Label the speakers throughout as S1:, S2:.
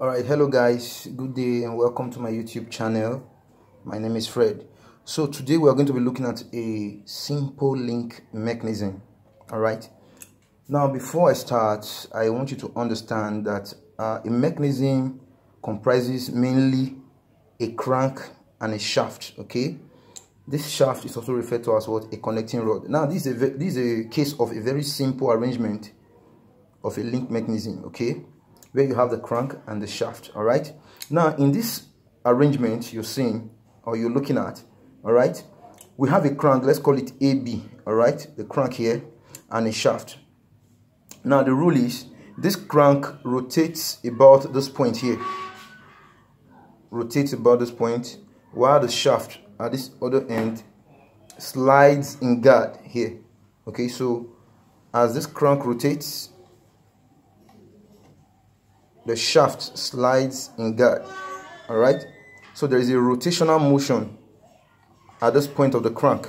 S1: all right hello guys good day and welcome to my youtube channel. My name is fred. So today we are going to be looking at a simple link mechanism all right? Now before i start i want you to understand that uh, a mechanism comprises mainly a crank and a shaft okay? This shaft is also referred to as what? A connecting rod. Now this is a this is a case of a very simple arrangement of a link mechanism okay where you have the crank and the shaft all right? Now in this arrangement you're seeing or you're looking at all right we have a crank let's call it ab all right? The crank here and a shaft. Now the rule is this crank rotates about this point here. Rotates about this point while the shaft at this other end slides in guard here okay? So as this crank rotates the shaft slides in guard all right? So there is a rotational motion at this point of the crank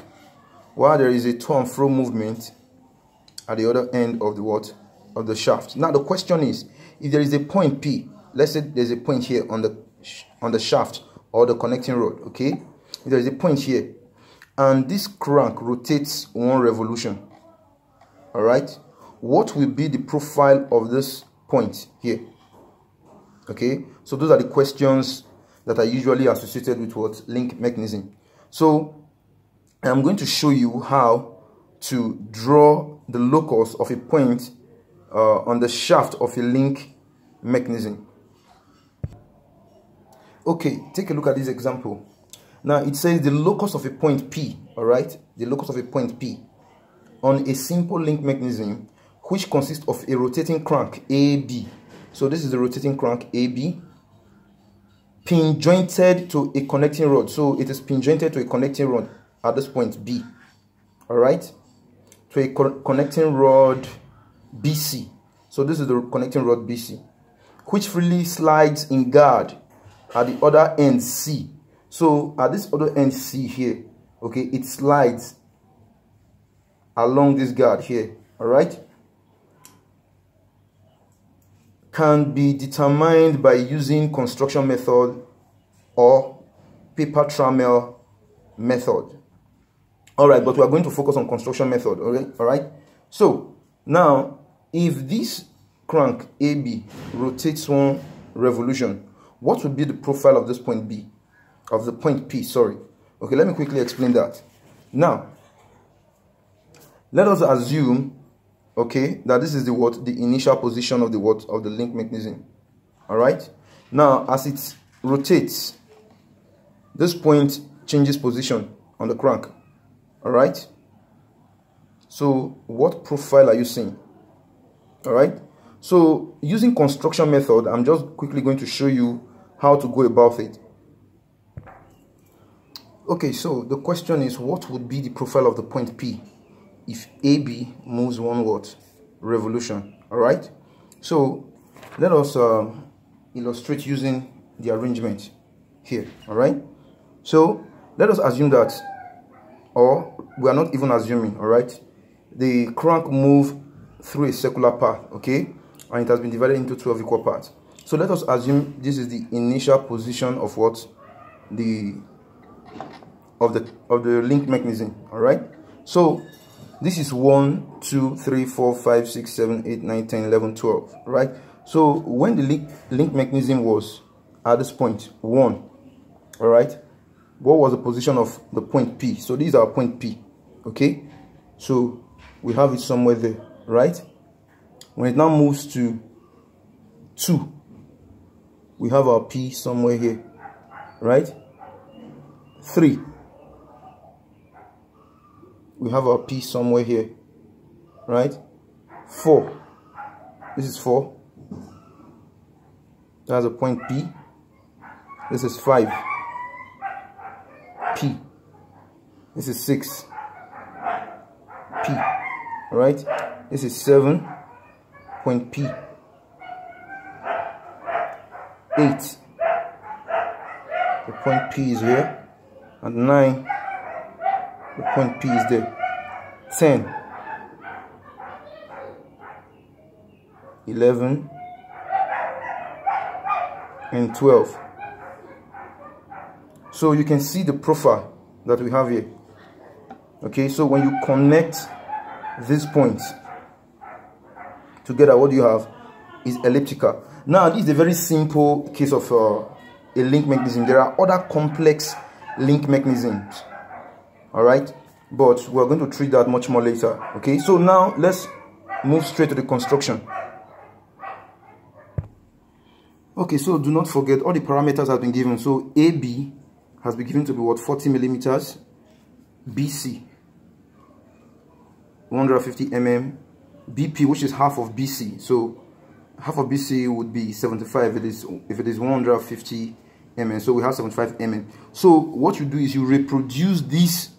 S1: while there is a to and fro movement at the other end of the what? Of the shaft. Now the question is if there is a point p let's say there's a point here on the on the shaft or the connecting rod okay? If there is a point here and this crank rotates one revolution all right? What will be the profile of this point here okay? So those are the questions that are usually associated with what? Link mechanism. So i'm going to show you how to draw the locus of a point uh, on the shaft of a link mechanism. Okay take a look at this example. Now it says the locus of a point p all right? The locus of a point p on a simple link mechanism which consists of a rotating crank ab so this is the rotating crank AB. Pin jointed to a connecting rod. So it is pin jointed to a connecting rod at this point B. Alright. To a co connecting rod BC. So this is the connecting rod BC. Which freely slides in guard at the other end C. So at this other end C here. Okay. It slides along this guard here. Alright. Can be determined by using construction method or paper trammel method. All right, but we are going to focus on construction method. All right, all right. So now, if this crank AB rotates one revolution, what would be the profile of this point B, of the point P? Sorry. Okay, let me quickly explain that. Now, let us assume okay that this is the what the initial position of the what of the link mechanism. All right? Now as it rotates this point changes position on the crank. All right? So what profile are you seeing? All right? So using construction method i'm just quickly going to show you how to go about it. Okay so the question is what would be the profile of the point p if AB moves one what revolution all right? So let us uh, illustrate using the arrangement here all right? So let us assume that or we are not even assuming all right? The crank move through a circular path okay? And it has been divided into 12 equal parts. So let us assume this is the initial position of what the of the of the link mechanism all right? So this is 1 2 3 4 5 6 7 8 9 10 11 12 right? So when the link link mechanism was at this point 1 all right? What was the position of the point p? So these are point p okay? So we have it somewhere there right? When it now moves to 2 we have our p somewhere here right? 3 we have our P somewhere here, right? 4. This is 4. That's a point P. This is 5. P. This is 6. P. Alright? This is 7. Point P. 8. The point P is here. And 9 point P is there. 10 11 and 12 so you can see the profile that we have here. Okay so when you connect these points together what you have? Is elliptical. Now this is a very simple case of uh, a link mechanism. There are other complex link mechanisms all right? But we're going to treat that much more later okay? So now let's move straight to the construction. Okay so do not forget all the parameters have been given. So ab has been given to be what? 40 millimeters. Bc 150 mm bp which is half of bc so half of bc would be 75 if it is if it is 150 mm so we have 75 mm so what you do is you reproduce this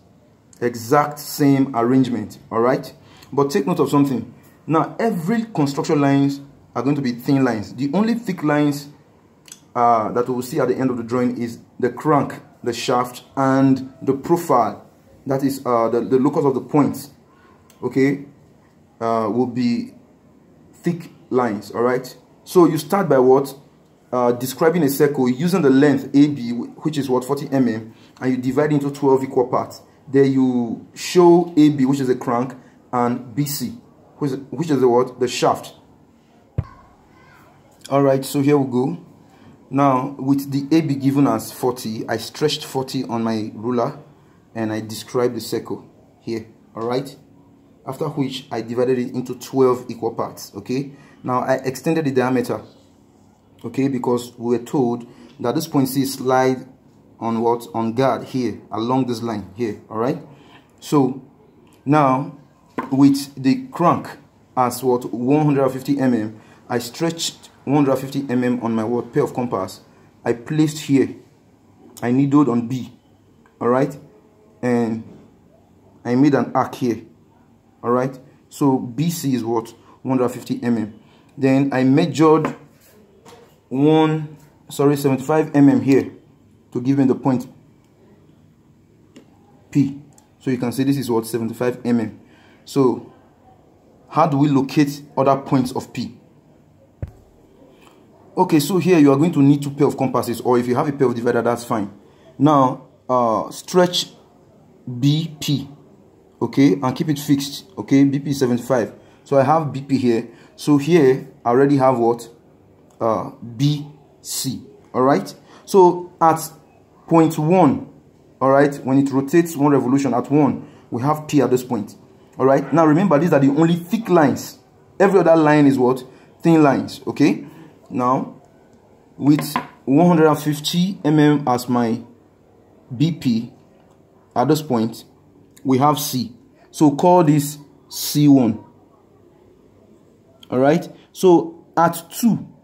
S1: exact same arrangement all right? But take note of something. Now every construction lines are going to be thin lines. The only thick lines uh, that we will see at the end of the drawing is the crank the shaft and the profile. That is uh, the, the locus of the points okay uh, will be thick lines all right? So you start by what? Uh, describing a circle using the length AB which is what? 40 mm and you divide into 12 equal parts there you show AB which is the crank and BC which is, which is the what? The shaft. All right so here we go. Now with the AB given as 40 I stretched 40 on my ruler and I described the circle here. All right? After which I divided it into 12 equal parts okay? Now I extended the diameter okay? Because we were told that this point C slide on what on guard here along this line here all right? So now with the crank as what 150 mm I stretched 150 mm on my what pair of compass. I placed here. I needled on B all right? And I made an arc here all right? So BC is what 150 mm then I measured one sorry 75 mm here to give me the point P. So you can see this is what 75 mm so how do we locate other points of P? Okay so here you are going to need two pair of compasses or if you have a pair of divider that's fine. Now uh, stretch BP okay and keep it fixed okay bp 75 so i have bp here. So here i already have what? Uh bc all right? So at point one all right when it rotates one revolution at one we have p at this point all right now remember these are the only thick lines every other line is what thin lines okay now with 150 mm as my bp at this point we have C. So call this C1. Alright? So at 2,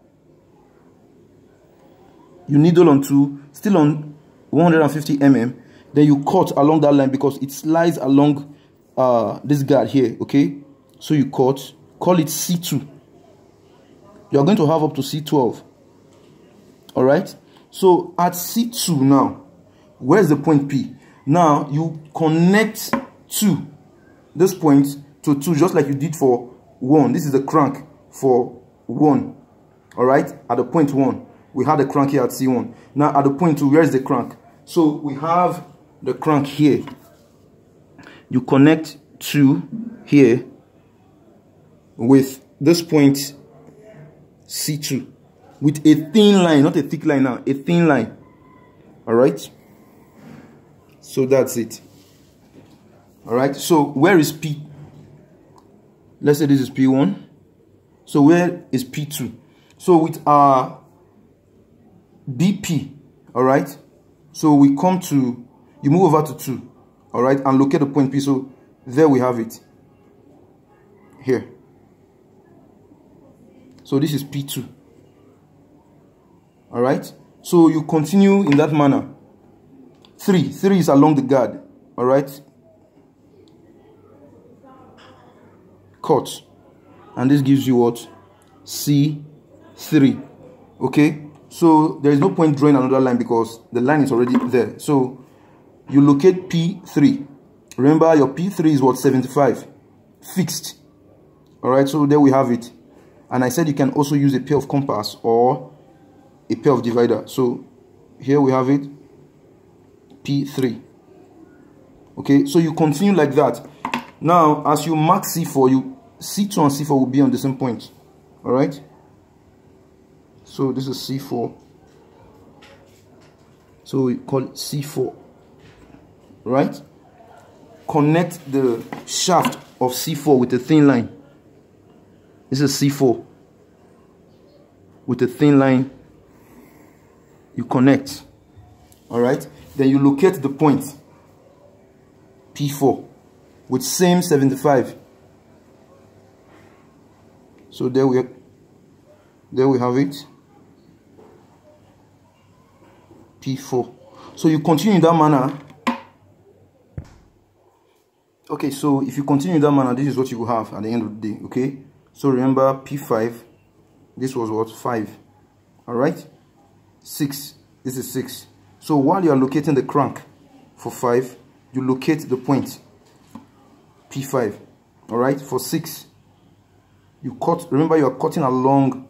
S1: you needle on 2, still on 150 mm. Then you cut along that line because it slides along uh, this guard here. Okay? So you cut, call it C2. You are going to have up to C12. Alright? So at C2 now, where's the point P? Now you connect 2, this point to 2 just like you did for 1. This is the crank for 1. Alright, at the point 1, we had the crank here at C1. Now at the point 2, where is the crank? So we have the crank here. You connect to here with this point C2 with a thin line, not a thick line now, a thin line. All right? So that's it. All right? So where is p? Let's say this is p1 so where is p2 so with our bp all right so we come to you move over to 2 all right and locate the point p so there we have it here so this is p2 all right so you continue in that manner Three. Three is along the guard. All right. Cut. And this gives you what? C3. Okay. So there is no point drawing another line because the line is already there. So you locate P3. Remember your P3 is what? 75. Fixed. All right. So there we have it. And I said you can also use a pair of compass or a pair of divider so here we have it p3 okay so you continue like that now as you mark c4 you c2 and c4 will be on the same point all right so this is c4 so we call it c4 right? Connect the shaft of c4 with a thin line. This is c4 with a thin line you connect. All right then you locate the point. P4 with same 75 so there we there we have it p4 so you continue in that manner. Okay so if you continue in that manner this is what you will have at the end of the day okay? So remember p5 this was what? 5 all right? 6 this is 6 so while you are locating the crank for 5 you locate the point p5 all right? For 6 you cut remember you are cutting along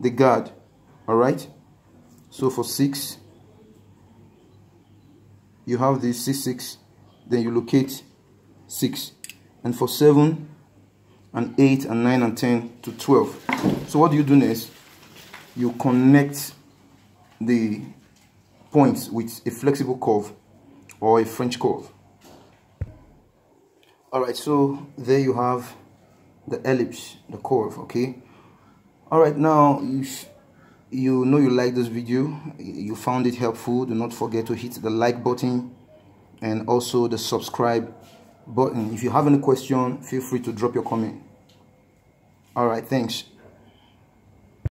S1: the guard. All right so for 6 you have this c6 then you locate 6 and for 7 and 8 and 9 and 10 to 12 so what do you do next? You connect the points with a flexible curve or a French curve. Alright so there you have the ellipse the curve okay? Alright now if you know you like this video you found it helpful do not forget to hit the like button and also the subscribe button. If you have any question feel free to drop your comment. All right thanks